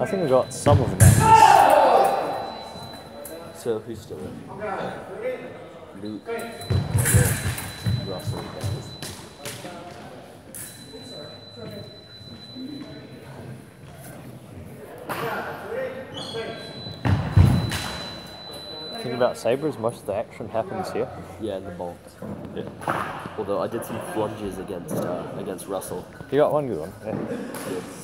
I think we got some of the matches. So who's still in? Luke, Russell, thing about Sabres, most of the action happens here. Yeah, and the bolts. Yeah. Although I did some flunges against uh, against Russell. You got one good one. Yeah.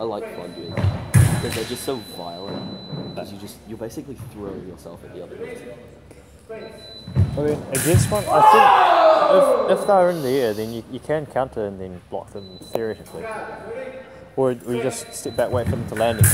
I like flunges because they're just so violent. Because you just you're basically throwing yourself at the other person. I mean, against one, I think if, if they're in the air, then you, you can counter and then block them theoretically. Or we just step back, wait for them to land and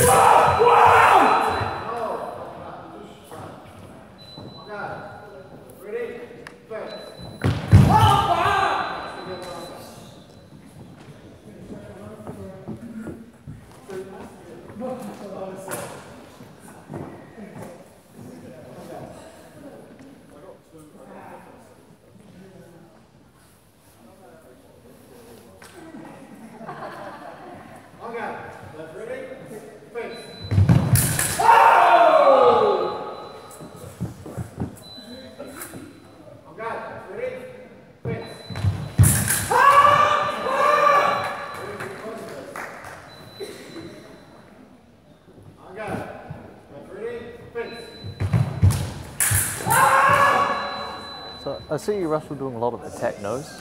I see you Russell doing a lot of attack nose,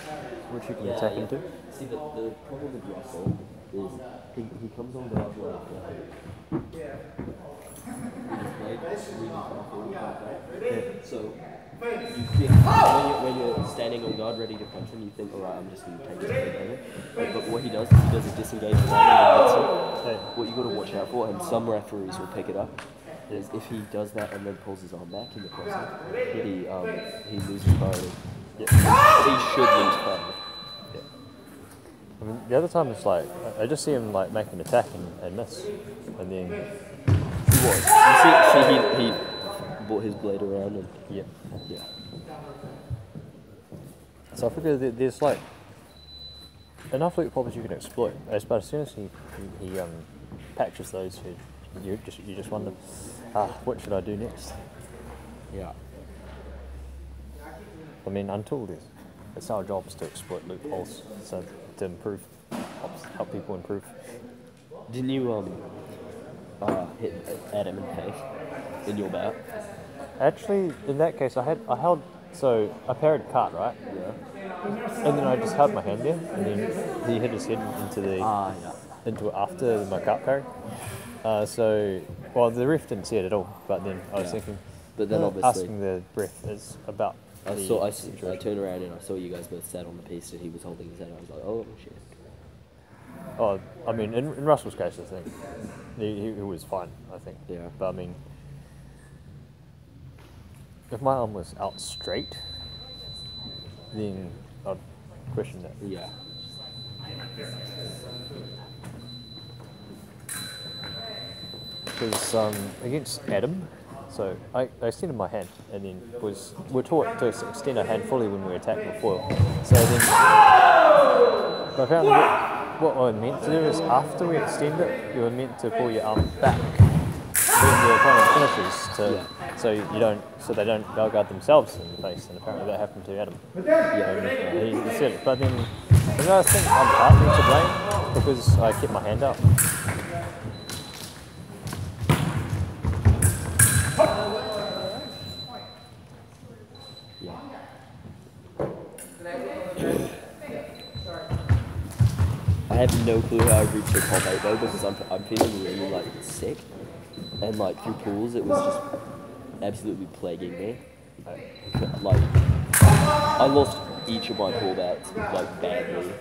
which you can attack into. See, the, the problem with Russell he, he comes on the way. Yeah. So you think when you're, when you're standing on guard ready to punch him, you think, alright, I'm just going to take this advantage. But, but what he does is he does a disengage and. What you got to watch out for, and some referees will pick it up, is if he does that and then pulls his arm back in the process, he um, he loses priority. Yeah. He should lose priority. I mean, the other time it's like I- just see him like make an attack and, and miss, and then He was. You see, see he, he brought his blade around and yeah. yeah. So I figure that there's like enough loopholes you can exploit. As but as soon as he he, he um, patches those, you, you just you just wonder, ah, what should I do next? Yeah. I mean, until this, it's our job is to exploit loopholes, so to improve, help, help people improve. Didn't you um uh, hit Adam in the face in your bout? Actually, in that case, I had I held so I parried a carte right, Yeah. and then I just held my hand there, and then he hit his head into the Ah, yeah. into it after my carte parry. Uh, so, well, the ref didn't see it at all, but then I was Yeah. thinking, But then uh, obviously, asking the ref is about. I saw I, s- I turned around and I saw you guys both sat on the piste and he was holding his head. I was like, oh shit. Oh, I mean, in, in Russell's case, I think he, he, he was fine. I think. Yeah. But I mean, if my arm was out straight, then I'd question that. Yeah. Because um, against Adam, so I, I extended my hand and then was we're taught to extend our hand fully when we attack with foil. So then, but apparently what, what we're meant to do is after we extend it, you were meant to pull your arm back when the opponent finishes, to, so you don't, so they don't guard guard themselves in the face. And apparently that happened to Adam. Yeah. He, he said it, but then you know, I think I'm partly to blame because I kept my hand out. Yeah. I have no clue how I reached the top eight though because I'm, I'm feeling really like sick and like through pools it was just absolutely plaguing me. Like I lost each of my pool bouts like badly.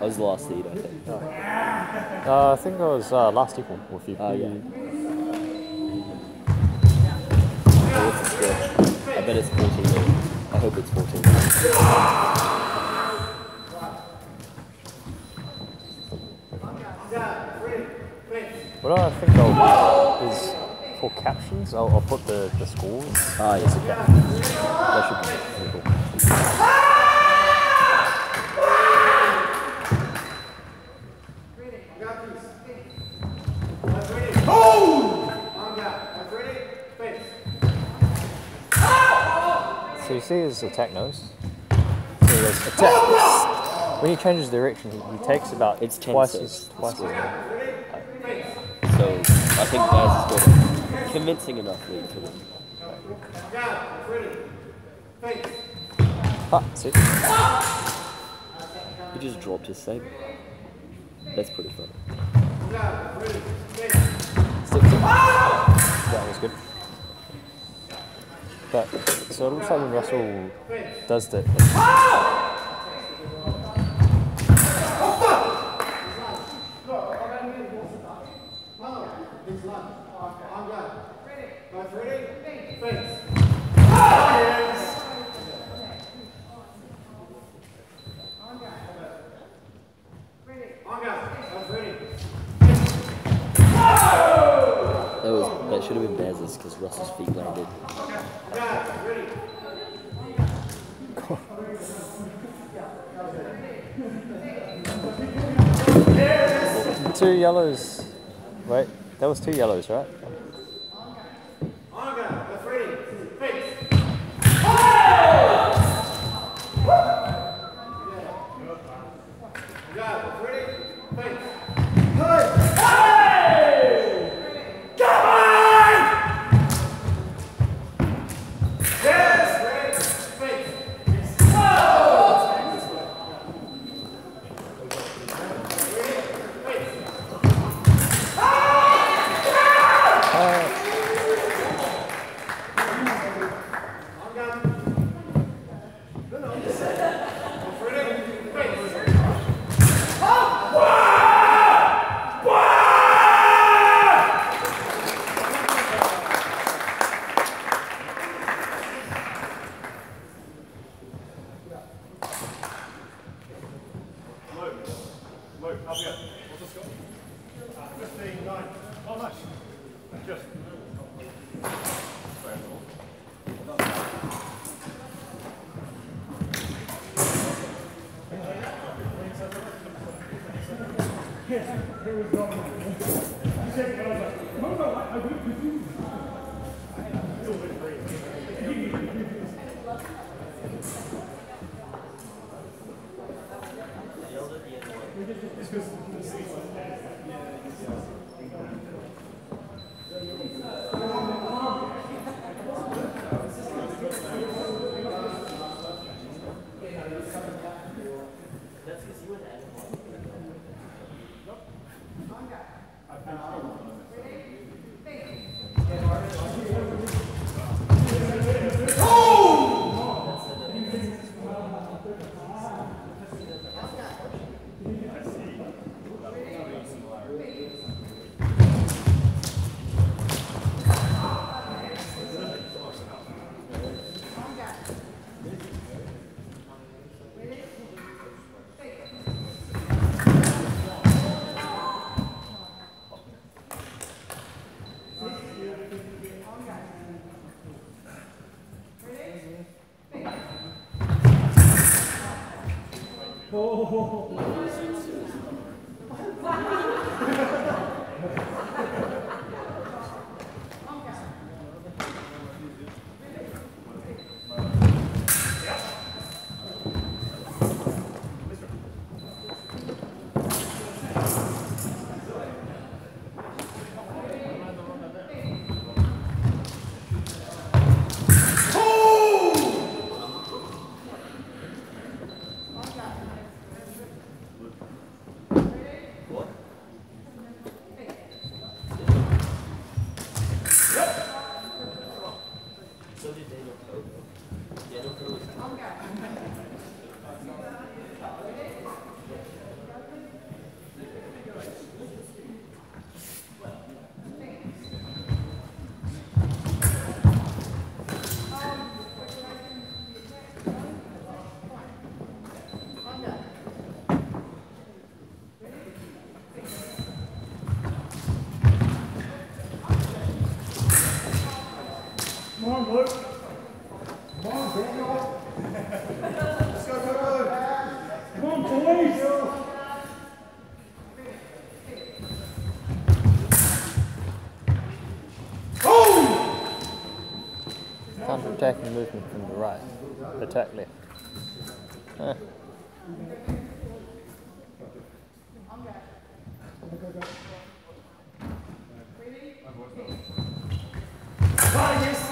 I was the last seed I think. Uh, I think I was uh, last equal with you. Oh yeah. Oh, what's the score? I bet it's 14 I hope it's 14 What I think I'll do is for captions, I'll, I'll put the, the score. Ah, yes, okay. That should be really cool. So you see his attack nose? So he goes, attack! When he changes direction, he, he takes about it's twice as, twice as long. So I think Baz has got a convincing enough lead to win. Ah, see? He just dropped his saber. That's pretty funny. Step two. That was good. But so it looks like when Russell does That that should have been Baz's because Russell's feet landed. two yellows. Wait, that was two yellows, right? Yes, I was like, no, I, I would you. Know. oh. Come on, Luke. Come on, Daniel. Let's go, go. Come on, boys. Can't attacking movement from the right. Attack left. Huh. Try again.